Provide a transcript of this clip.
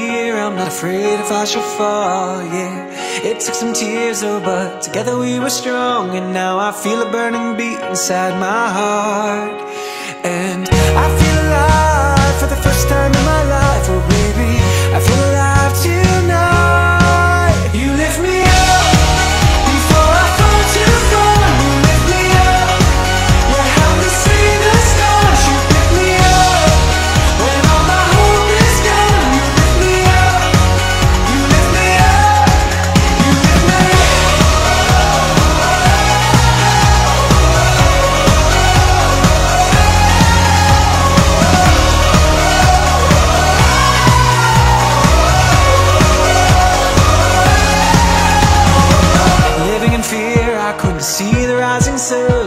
I'm not afraid if I shall fall, yeah. It took some tears, oh, but together we were strong And now I feel a burning beat inside my heart. And soon.